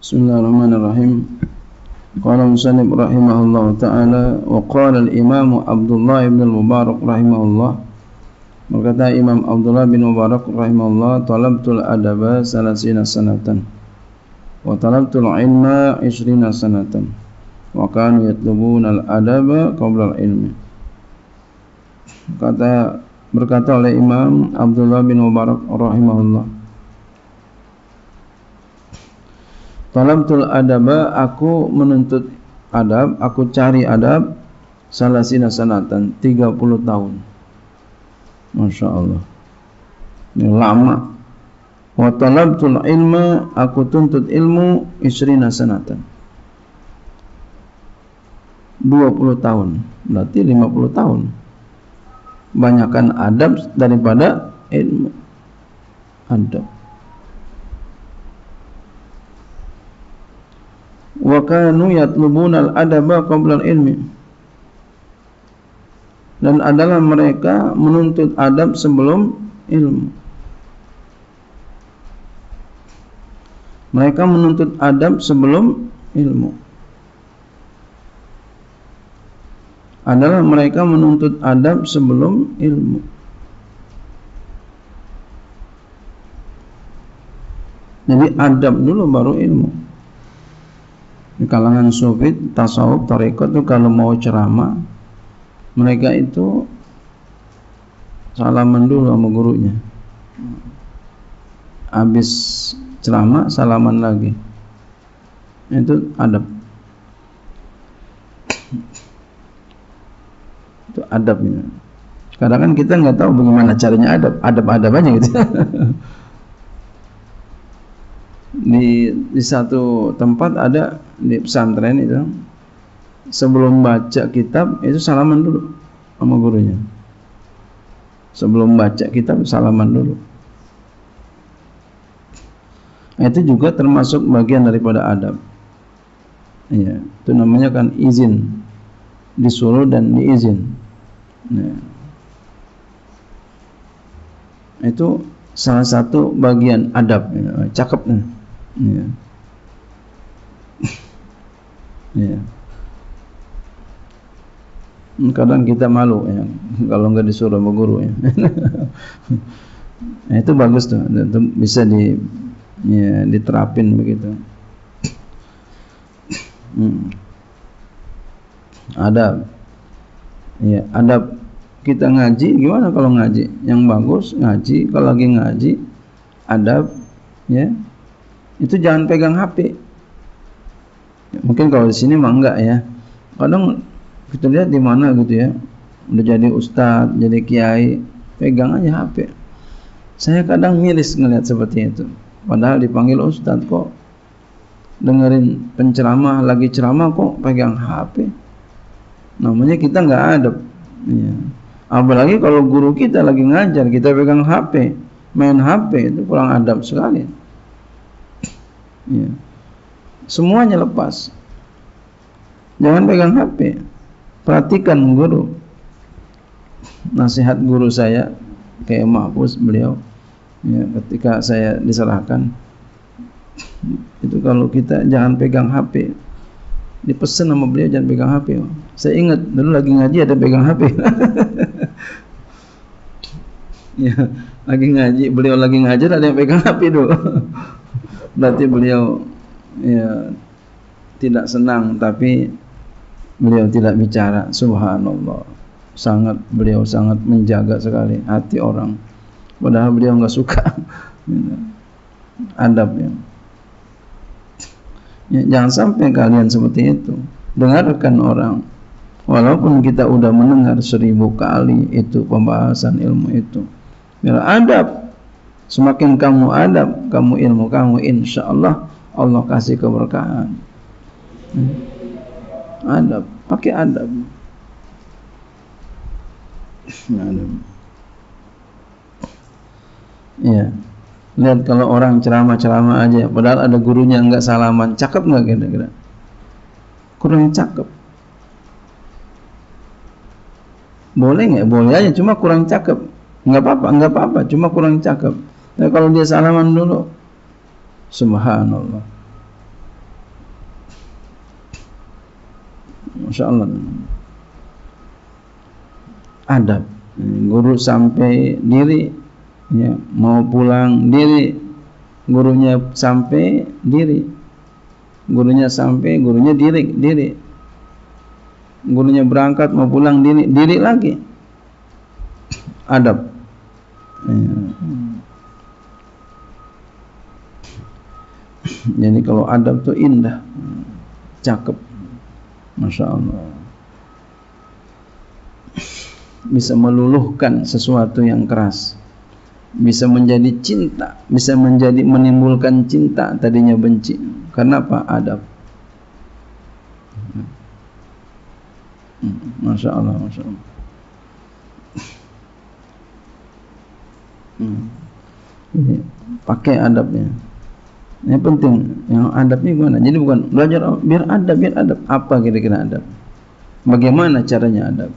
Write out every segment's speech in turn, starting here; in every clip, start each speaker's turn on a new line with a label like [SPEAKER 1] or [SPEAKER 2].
[SPEAKER 1] Bismillahirrahmanirrahim. Qala musannif rahimahullah taala wa qala al-Imam Abdullah bin Mubarak rahimahullah Berkata Imam Abdullah bin Mubarak rahimahullah talabtul adaba salasina sanatan wa talabtul ilma ishrina sanatan wa kanu yatlubuna al-adaba qabla al-ilmi Kata berkata oleh Imam Abdullah bin Mubarak rahimahullah Talabtul adaba aku menuntut adab, aku cari adab salasina sanatan 30 tahun. Masya Allah. Ini lama. Wa talabtul ilma aku tuntut ilmu isrina sanatan. 20 tahun. Berarti 50 tahun. Banyakan adab daripada ilmu. Adab. Wa kanu yatlubuna al-adaba qabla al-ilmi. Dan adalah mereka menuntut adab sebelum ilmu. Mereka menuntut adab sebelum ilmu. Adalah mereka menuntut adab sebelum ilmu. Jadi adab dulu baru ilmu di kalangan sufi tasawuf tarekat itu kalau mau ceramah mereka itu salaman dulu sama gurunya. Habis ceramah salaman lagi. Itu adab. Itu adabnya kadang kan kita nggak tahu bagaimana caranya adab. Adab adabannya gitu. Di di satu tempat ada di pesantren itu sebelum baca kitab itu salaman dulu sama gurunya sebelum baca kitab salaman dulu nah, itu juga termasuk bagian daripada adab ya itu namanya kan izin disuruh dan diizin ya. itu salah satu bagian adab ya. cakep ya. Ya. Kadang kita malu ya, kalau nggak disuruh sama guru ya. nah, itu bagus tuh, itu bisa di ya, diterapin begitu. Hmm. Ada, ya, ada kita ngaji gimana kalau ngaji? Yang bagus ngaji, kalau lagi ngaji, adab, ya, itu jangan pegang HP. Mungkin kalau di sini mah enggak ya. Kadang kita lihat di mana gitu ya. Udah jadi ustadz, jadi kiai, pegang aja HP. Saya kadang miris ngelihat seperti itu. Padahal dipanggil ustadz kok dengerin penceramah lagi ceramah kok pegang HP. Namanya kita nggak ada. Ya. Apalagi kalau guru kita lagi ngajar kita pegang HP, main HP itu kurang adab sekali. Ya. Semuanya lepas. Jangan pegang HP. Perhatikan guru. Nasihat guru saya kayak mahpus beliau ya, ketika saya diserahkan itu kalau kita jangan pegang HP dipesan sama beliau jangan pegang HP saya ingat dulu lagi ngaji ada pegang HP ya lagi ngaji beliau lagi ngajar ada yang pegang HP dulu berarti beliau ya tidak senang tapi beliau tidak bicara. Subhanallah. Sangat beliau sangat menjaga sekali hati orang. Padahal beliau nggak suka. Adabnya ya, jangan sampai kalian seperti itu. Dengarkan orang. Walaupun kita udah mendengar seribu kali itu pembahasan ilmu itu. Biar adab. Semakin kamu adab, kamu ilmu kamu, insya Allah Allah kasih keberkahan. Hmm. Adab, pakai adab. adab. Ya. Lihat kalau orang ceramah-ceramah aja, padahal ada gurunya enggak salaman, cakep enggak kira-kira? Kurang cakep. Boleh enggak? Boleh aja, cuma kurang cakep. Enggak apa-apa, enggak apa-apa, cuma kurang cakep. Nah, kalau dia salaman dulu, Subhanallah. Masya Allah. Adab. Guru sampai diri, ya, mau pulang diri. Gurunya sampai diri. Gurunya sampai, gurunya diri, diri. Gurunya berangkat mau pulang diri, diri lagi. Adab. Ya. Jadi kalau adab itu indah, cakep, masya Allah. Bisa meluluhkan sesuatu yang keras, bisa menjadi cinta, bisa menjadi menimbulkan cinta tadinya benci. Karena apa? Adab. Masya Allah, masya Allah. Hmm. Jadi, pakai adabnya. Ini penting. Yang adabnya gimana? Jadi bukan belajar biar adab, biar adab. Apa kira-kira adab? Bagaimana caranya adab?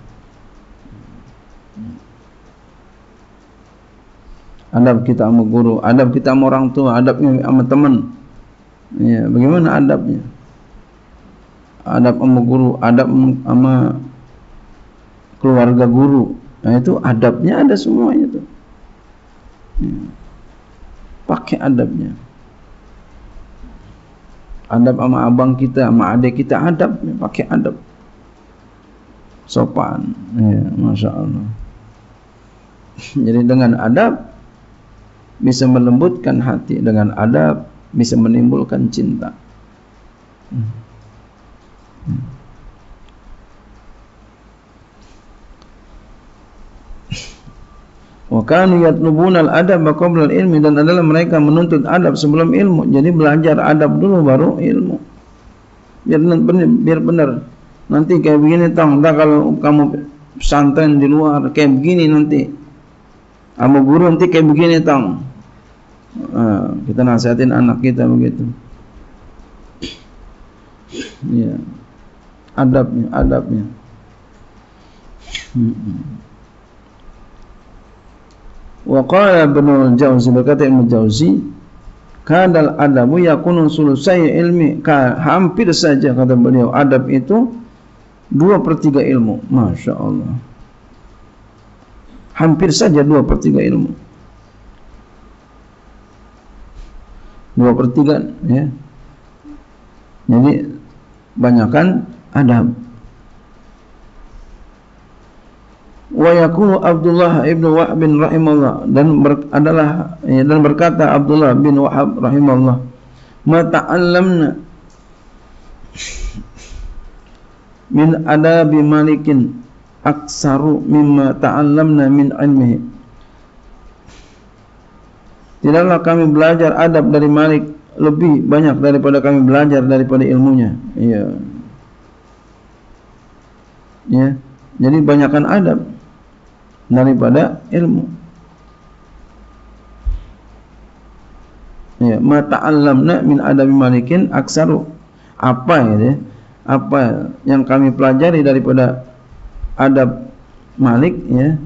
[SPEAKER 1] Adab kita sama guru, adab kita sama orang tua, adabnya sama teman. Ya, bagaimana adabnya? Adab sama guru, adab sama keluarga guru. Nah itu adabnya ada semuanya tuh. Ya. Pakai adabnya adab sama abang kita, sama adik kita adab, pakai adab. Sopan. Ya, Masya Allah. Jadi dengan adab bisa melembutkan hati, dengan adab bisa menimbulkan cinta. Hmm. Hmm. Wa kanu yatlubuna al-adab qabla al-ilmi dan adalah mereka menuntut adab sebelum ilmu. Jadi belajar adab dulu baru ilmu. Biar benar, biar benar. Nanti kayak begini tang, entah kalau kamu pesantren di luar kayak begini nanti. Kamu guru nanti kayak begini tang. Nah, kita nasihatin anak kita begitu. Ya. Adabnya, adabnya. Hmm. Wa qala Ibnu Jauzi berkata Ibnu Jauzi kadal adabu yakunu sulusai ilmi ka, hampir saja kata beliau adab itu dua per tiga ilmu. Masya Allah hampir saja dua per tiga ilmu. Dua per tiga ya. Jadi banyakkan adab wa yaqulu Abdullah ibnu Wahb bin rahimahullah dan ber, adalah ya, dan berkata Abdullah bin Wahab rahimahullah ma ta'allamna min adabi malikin aksaru mimma ta'allamna min ilmihi Tidaklah kami belajar adab dari Malik lebih banyak daripada kami belajar daripada ilmunya. Iya. Ya. Jadi banyakkan adab daripada ilmu. Ya, ma ta'allamna min adabi malikin aksaru. Apa ya? Apa yang kami pelajari daripada adab Malik ya.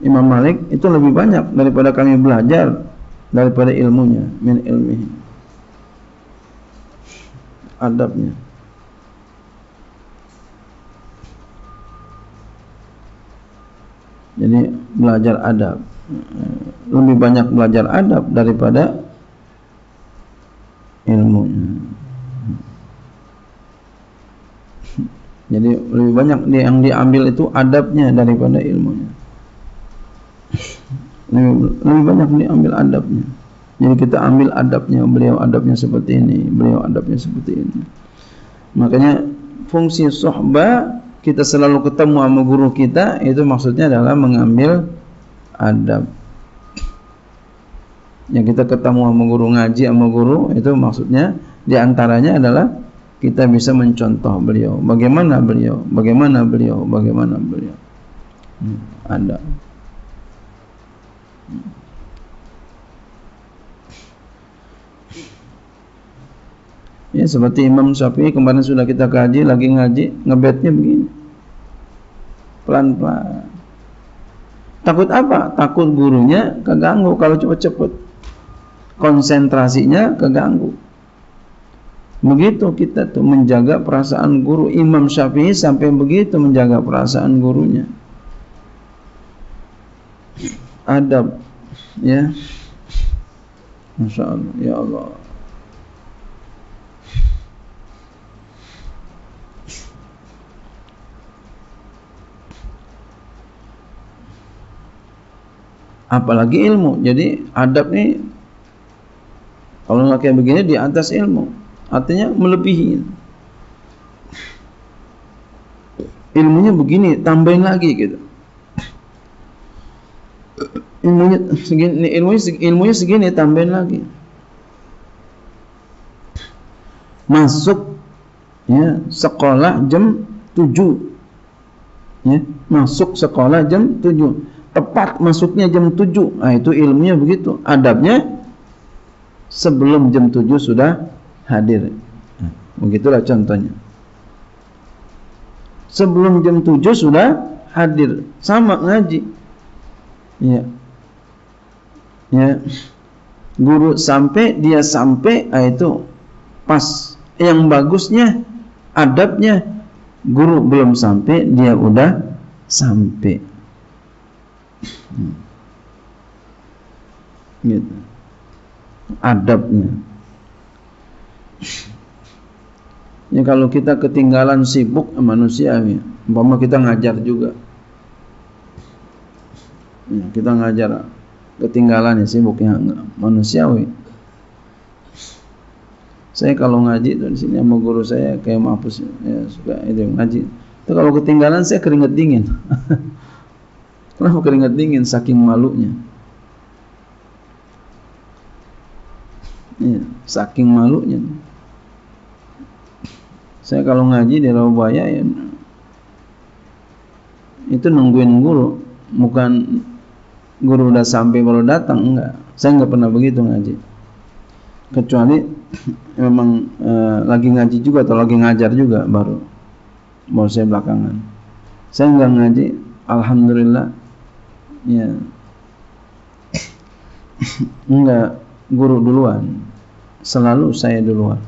[SPEAKER 1] Imam Malik itu lebih banyak daripada kami belajar daripada ilmunya, min ilmihi. Adabnya. Jadi belajar adab lebih banyak belajar adab daripada ilmu. Jadi lebih banyak yang diambil itu adabnya daripada ilmunya. Lebih, lebih banyak diambil adabnya. Jadi kita ambil adabnya, beliau adabnya seperti ini, beliau adabnya seperti ini. Makanya fungsi sohbah kita selalu ketemu sama guru kita itu maksudnya adalah mengambil adab. Yang kita ketemu sama guru ngaji sama guru itu maksudnya di antaranya adalah kita bisa mencontoh beliau. Bagaimana beliau? Bagaimana beliau? Bagaimana beliau? Hmm, ada Ya seperti Imam Syafi'i kemarin sudah kita kaji lagi ngaji ngebetnya begini. Pelan-pelan. Takut apa? Takut gurunya keganggu kalau cepet-cepet. Konsentrasinya keganggu. Begitu kita tuh menjaga perasaan guru Imam Syafi'i sampai begitu menjaga perasaan gurunya. Adab ya. Masya Allah, ya Allah. Apalagi ilmu. Jadi adab ini kalau nggak kayak begini di atas ilmu, artinya melebihi. Ilmunya begini, tambahin lagi gitu. Ilmunya segini, ilmunya, ilmunya segini, tambahin lagi. Masuk ya sekolah jam 7 ya masuk sekolah jam 7 tepat masuknya jam 7 nah itu ilmunya begitu adabnya sebelum jam 7 sudah hadir. Nah, begitulah contohnya. Sebelum jam 7 sudah hadir, sama ngaji. Ya. Ya. Guru sampai, dia sampai, ah itu pas. Yang bagusnya adabnya guru belum sampai, dia udah sampai. Gitu adabnya. Ya kalau kita ketinggalan sibuk manusia, ya, umpama kita ngajar juga. Ya, kita ngajar ketinggalan ya sibuknya manusiawi. Saya kalau ngaji tuh di sini sama guru saya kayak mampus ya suka itu ngaji. Itu kalau ketinggalan saya keringet dingin. Kenapa keringet dingin saking malunya? ya, saking malunya. Saya kalau ngaji di Rawabaya ya itu nungguin guru. Bukan guru udah sampai baru datang enggak. Saya enggak pernah begitu ngaji. Kecuali memang e, lagi ngaji juga atau lagi ngajar juga baru baru saya belakangan. Saya enggak ngaji alhamdulillah ya enggak guru duluan selalu saya duluan.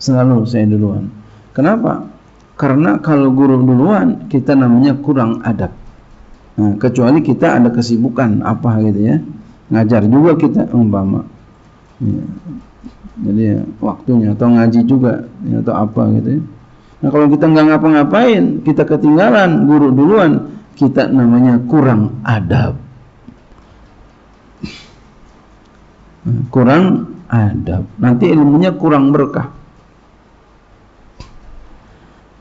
[SPEAKER 1] Selalu saya duluan. Kenapa? Karena kalau guru duluan kita namanya kurang adab. Nah, kecuali kita ada kesibukan apa gitu ya. Ngajar juga kita umpama. Ya. Jadi ya, waktunya atau ngaji juga ya, atau apa gitu ya. Nah kalau kita nggak ngapa-ngapain, kita ketinggalan guru duluan, kita namanya kurang adab. kurang adab. Nanti ilmunya kurang berkah.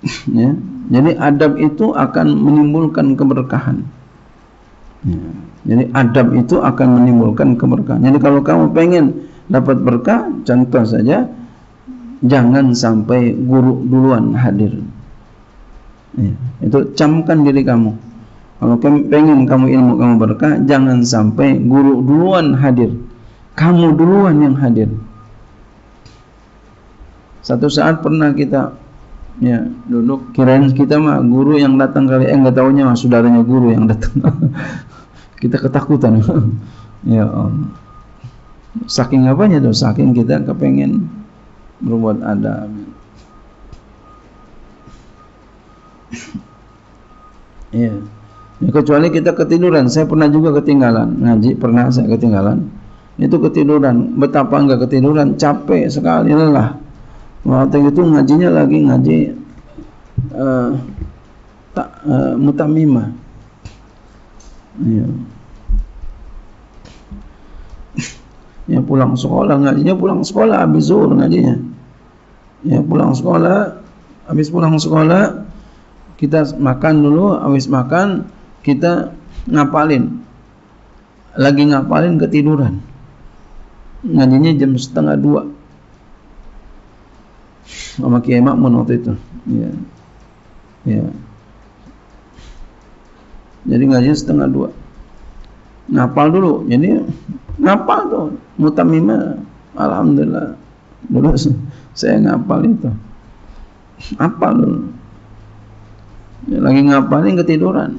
[SPEAKER 1] ya. Jadi adab itu akan menimbulkan keberkahan. Ya. Jadi adab itu akan menimbulkan keberkahan. Jadi kalau kamu pengen dapat berkah, contoh saja, jangan sampai guru duluan hadir. Ya. Itu camkan diri kamu. Kalau pengen kamu ilmu kamu berkah, jangan sampai guru duluan hadir kamu duluan yang hadir. Satu saat pernah kita ya duduk kirain kita mah guru yang datang kali eh enggak tahunya mah saudaranya guru yang datang. kita ketakutan. ya om. Saking apanya tuh? Saking kita kepengen berbuat ada. ya. ya. Kecuali kita ketiduran. Saya pernah juga ketinggalan ngaji. Pernah saya ketinggalan itu ketiduran betapa enggak ketiduran capek sekali lelah waktu itu ngajinya lagi ngaji uh, tak uh, mutamimah ya. Ya pulang sekolah ngajinya pulang sekolah habis zuhur ngajinya. Ya pulang sekolah habis pulang sekolah kita makan dulu habis makan kita ngapalin. Lagi ngapalin ketiduran. Ngajinya jam setengah dua. Sama Kiai Makmun waktu itu. Ya. Ya. Jadi ngajinya setengah dua. Ngapal dulu. Jadi ngapal tuh mutamima alhamdulillah dulu saya ngapal itu apal dulu lagi ngapalin ketiduran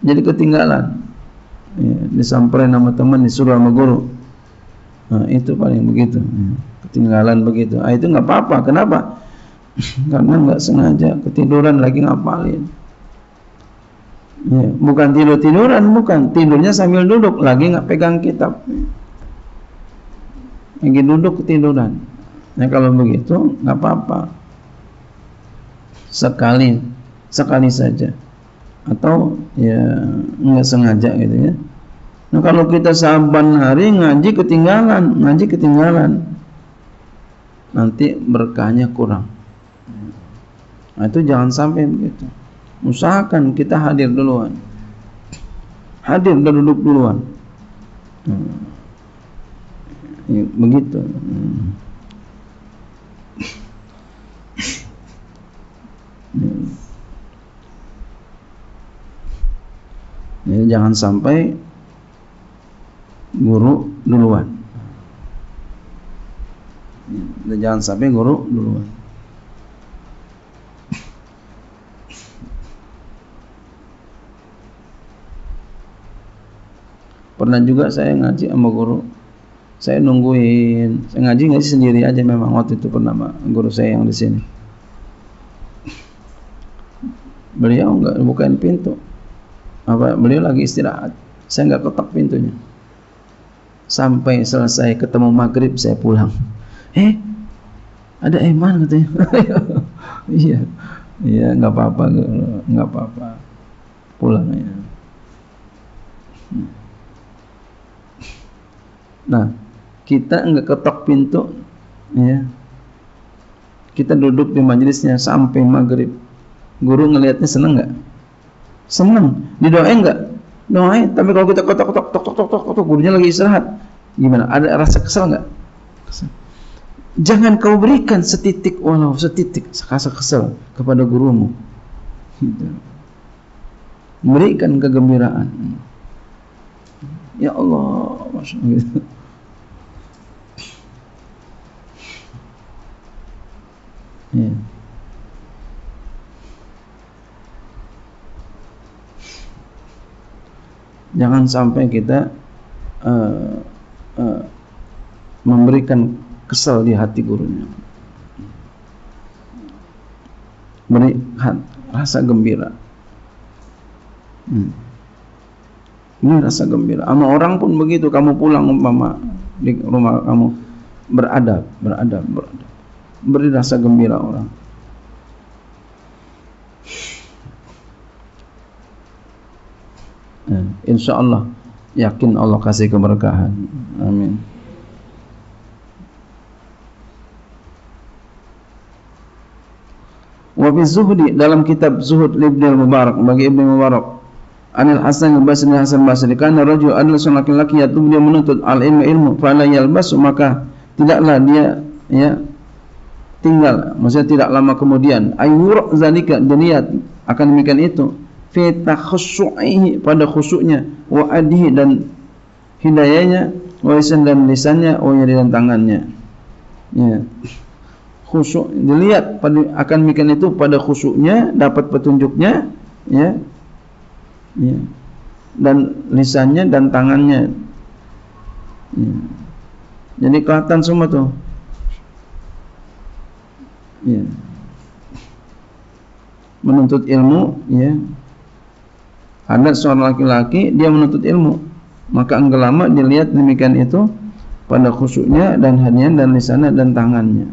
[SPEAKER 1] jadi ketinggalan ya, disamperin sama teman disuruh sama guru Nah, itu paling begitu. Ketinggalan begitu. Ah, itu nggak apa-apa. Kenapa? Karena nggak sengaja ketiduran lagi ngapalin. Ya, bukan tidur tiduran, bukan tidurnya sambil duduk lagi nggak pegang kitab. Lagi duduk ketiduran. Nah kalau begitu nggak apa-apa. Sekali, sekali saja. Atau ya nggak sengaja gitu ya. Nah kalau kita saban hari ngaji ketinggalan, ngaji ketinggalan, nanti berkahnya kurang. Nah, itu jangan sampai begitu. Usahakan kita hadir duluan. Hadir dan duduk duluan. Hmm. Ya, begitu. Hmm. Ya, jangan sampai guru duluan. Ya, jangan sampai guru duluan. Pernah juga saya ngaji sama guru. Saya nungguin, saya ngaji ngaji sendiri aja memang waktu itu pernah guru saya yang di sini. beliau enggak bukain pintu. Apa beliau lagi istirahat. Saya enggak ketok pintunya. Sampai selesai ketemu maghrib saya pulang. Eh ada iman katanya. Iya. Iya enggak apa-apa enggak apa-apa. Pulang ya nah kita enggak ketok pintu ya kita duduk di majelisnya sampai maghrib Guru ngelihatnya seneng nggak? Seneng. Didoain nggak? Doain. Tapi kalau kita kotok kotok tok tok tok tok tok gurunya lagi istirahat, gimana? Ada rasa kesel nggak? Jangan kau berikan setitik walau setitik rasa kesel kepada gurumu. Gitu. Berikan kegembiraan. Ya Allah, masya Allah. Yeah. jangan sampai kita uh, uh, memberikan kesal di hati gurunya. Beri rasa gembira. Hmm. ini rasa gembira. Sama orang pun begitu kamu pulang umpama di rumah kamu. Beradab beradab beradab beri rasa gembira orang Ya, insya Allah yakin Allah kasih keberkahan. Amin. Wa fi zuhdi dalam kitab Zuhud Ibnu Mubarak bagi Ibnu Mubarak Anil Hasan Basri Hasan Basri karena rajul adalah seorang laki-laki yang dia menuntut al ilmu ilmu fala yalbasu maka tidaklah dia ya tinggal. Maksudnya tidak lama kemudian. Ayyur zalika niat akan demikian itu. Fi takhussu'ihi pada khusyuknya. Wa adihi dan hidayahnya. Wa lisan dan lisannya. Wa yadi dan tangannya. Ya. Khusyuk dilihat pada akan mikan itu pada khusyuknya dapat petunjuknya ya. Ya. Dan lisannya dan tangannya. Ya. jadi kelihatan semua tuh ya. Menuntut ilmu ya. Ada seorang laki-laki dia menuntut ilmu. Maka enggak lama dilihat demikian itu pada khusyuknya dan hadian dan lisannya dan tangannya.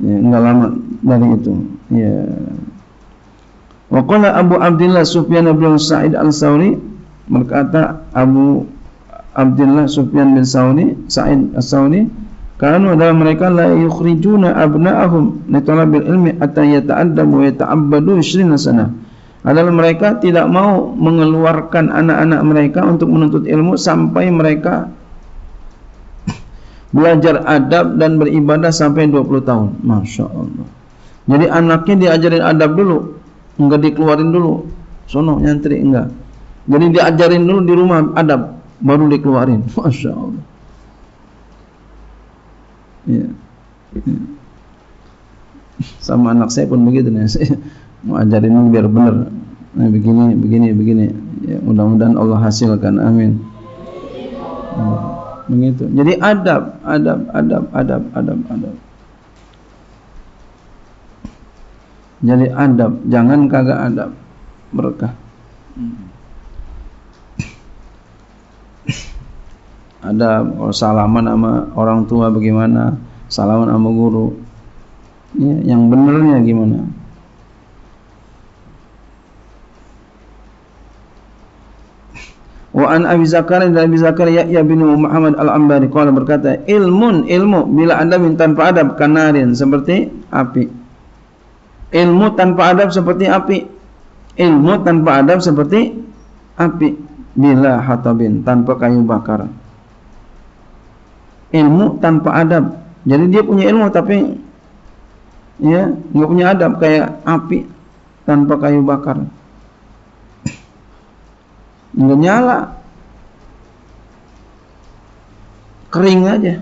[SPEAKER 1] Ya enggak lama dari itu. Ya. Waqala Abu Abdullah Sufyan bin Sa'id Al-Sauri berkata Abu Abdullah Sufyan bin Sauri Sa'id Al-Sauri kanu adalah mereka la yukhrijuna abna'ahum li talabil ilmi hatta yata'addabu wa yata'abbadu 20 sanah adalah mereka tidak mau mengeluarkan anak-anak mereka untuk menuntut ilmu sampai mereka belajar adab dan beribadah sampai 20 tahun. Masya Allah. Jadi anaknya diajarin adab dulu, enggak dikeluarin dulu. Sono nyantri enggak. Jadi diajarin dulu di rumah adab, baru dikeluarin. Masya Allah. Ya. Sama anak saya pun begitu nih. mau ajarin biar benar nah begini begini begini ya mudah-mudahan Allah hasilkan amin hmm. begitu. Jadi adab, adab, adab, adab, adab, adab. Jadi adab, jangan kagak adab. Berkah. Ada salaman sama orang tua bagaimana, salaman sama guru. Ya, yang benernya gimana? Wa an Abi Zakaria dan Abi Zakaria ya bin Muhammad Al-Ambari qala berkata ilmun ilmu bila anda minta tanpa adab kanarin seperti api. Ilmu tanpa adab seperti api. Ilmu tanpa adab seperti api bila hatabin tanpa kayu bakar. Ilmu tanpa adab. Jadi dia punya ilmu tapi ya nggak punya adab kayak api tanpa kayu bakar. Nggak nyala. Kering aja.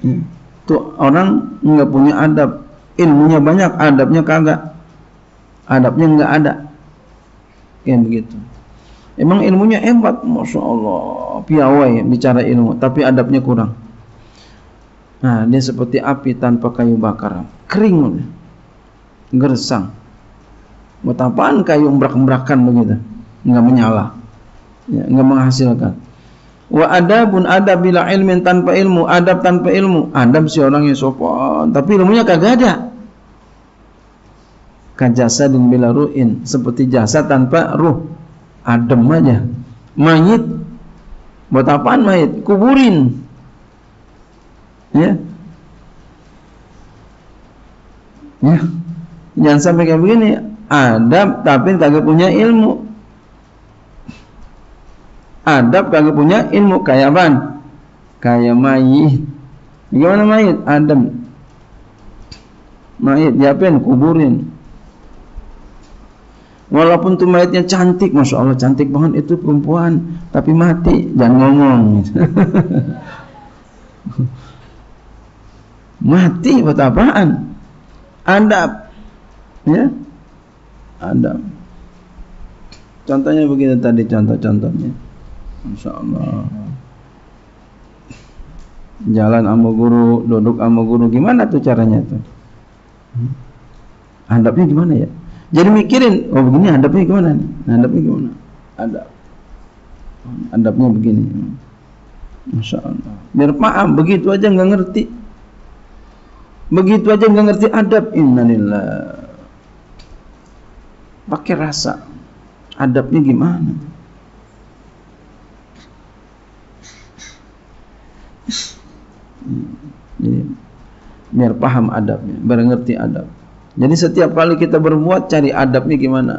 [SPEAKER 1] Hmm. tuh orang nggak punya adab. Ilmunya banyak adabnya kagak. Adabnya nggak ada. Kayak begitu emang ilmunya hebat masya Allah piawai bicara ilmu tapi adabnya kurang nah dia seperti api tanpa kayu bakar kering gersang Buat apaan kayu embrak-embrakan begitu? Enggak menyala. Ya, enggak menghasilkan. Wa adabun adab bila ilmin tanpa ilmu, adab tanpa ilmu. Adab si orang yang sopan, tapi ilmunya kagak ada. Kajasa dan bila ruin, seperti jasa tanpa ruh. Adem aja. Mayit. Buat apaan mayit? Kuburin. Ya. Ya. Jangan sampai kayak begini adab tapi kagak punya ilmu adab kagak punya ilmu kayak apa kayak mayit gimana mayit adab mayit diapain kuburin walaupun tuh mayitnya cantik masya Allah cantik banget itu perempuan tapi mati jangan ngomong mati buat apaan adab ya ada. Contohnya begitu tadi contoh-contohnya. Insya Allah. Jalan sama guru, duduk sama guru, gimana tuh caranya tuh? Hadapnya gimana ya? Jadi mikirin, oh begini hadapnya gimana nih? Hadapnya gimana? Adab. Hadapnya begini. Masya Allah. Biar paham, begitu aja nggak ngerti. Begitu aja nggak ngerti adab. Innalillah pakai rasa adabnya gimana jadi biar paham adabnya biar ngerti adab jadi setiap kali kita berbuat cari adabnya gimana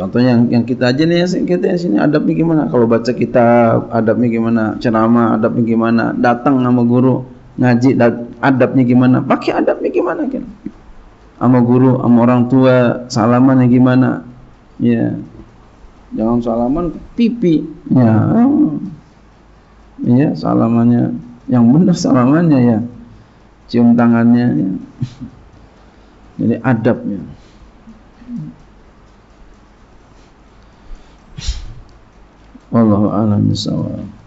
[SPEAKER 1] Contohnya yang, yang kita aja nih kita di sini adabnya gimana? Kalau baca kitab adabnya gimana? Ceramah adabnya gimana? Datang sama guru ngaji adabnya gimana? Pakai adabnya gimana kan? sama guru, sama orang tua, salamannya gimana? Ya. Jangan salaman pipi. Ya. Iya, salamannya yang benar salamannya ya. Cium tangannya ya. Jadi adabnya. Wallahu a'lam bishawab.